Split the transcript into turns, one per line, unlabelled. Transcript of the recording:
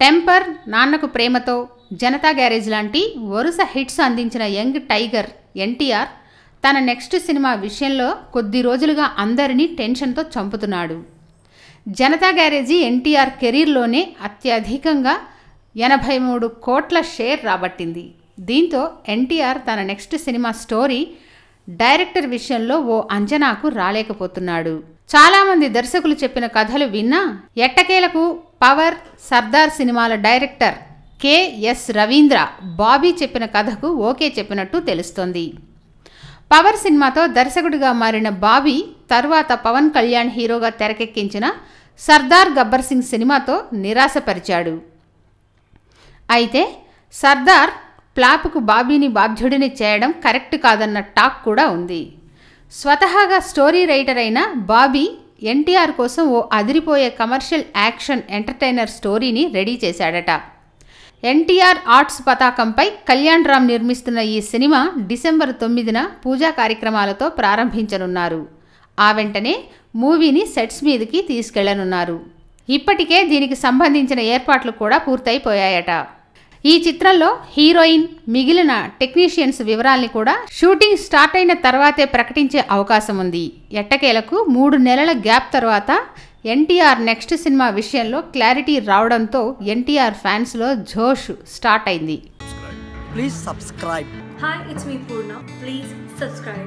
Temper Nannaku Prematho Janata garage లాంటి వరుస hits అందించిన యంగ్ టైగర్ ఎన్టీఆర్ తన నెక్స్ట్ సినిమా విషయంలో కొద్ది రోజులుగా అందరినీ టెన్షన్తో చంపుతున్నాడు. జనతా గ్యారేజీ ఎన్టీఆర్ కెరీర్లోనే అత్యధికంగా ఎనభై మూడు కోట్ల షేర్ రాబట్టింది. దీంతో ఎన్టీఆర్ తన నెక్స్ట్ సినిమా స్టోరీ డైరెక్టర్ విషయంలో ఓ అంచనాకు రాలేకపోతున్నాడు. చాలామంది దర్శకులు చెప్పిన కథలు విన్నా ఎట్టకేలకు పవర్ సర్దార్ సినిమాల డైరెక్టర్ కెఎస్ రవీంద్ర బాబీ చెప్పిన కథకు ఓకే చెప్పినట్టు తెలుస్తోంది. పవర్ సినిమాతో దర్శకుడిగా మారిన బాబీ తర్వాత పవన్ కళ్యాణ్ హీరోగా తెరకెక్కించిన సర్దార్ గబ్బర్ సింగ్ సినిమాతో నిరాశపరిచాడు. అయితే సర్దార్ ప్లాప్కు బాబీని బాధ్యుడిని చేయడం కరెక్ట్ కాదన్న టాక్ కూడా ఉంది. స్వతహాగా స్టోరీ రైటర్ అయిన బాబీ ఎన్టీఆర్ కోసం ఓ అదిరిపోయే కమర్షియల్ యాక్షన్ ఎంటర్టైనర్ స్టోరీని రెడీ చేశాడట. ఎన్టీఆర్ ఆర్ట్స్ పతాకంపై కళ్యాణ్ రామ్ నిర్మిస్తున్న ఈ సినిమా డిసెంబర్ తొమ్మిదిన పూజా కార్యక్రమాలతో ప్రారంభించనున్నారు. ఆ వెంటనే మూవీని సెట్స్ మీదకి తీసుకెళ్ళనున్నారు. ఇప్పటికే దీనికి సంబంధించిన ఏర్పాట్లు కూడా పూర్తయిపోయాయట. ఈ చిత్రంలో హీరోయిన్ మిగిలిన టెక్నీషియన్స్ వివరాల్ని కూడా షూటింగ్ స్టార్ట్ అయిన తర్వాతే ప్రకటించే అవకాశం ఉంది ఎట్టకేలకు మూడు నెలల గ్యాప్ తర్వాత ఎన్టీఆర్ నెక్స్ట్ సినిమా విషయంలో క్లారిటీ రావడంతో ఎన్టీఆర్ ఫ్యాన్స్లో జోష్ స్టార్ట్ అయింది
Please subscribe.
Hi, it's me Purna. Please subscribe.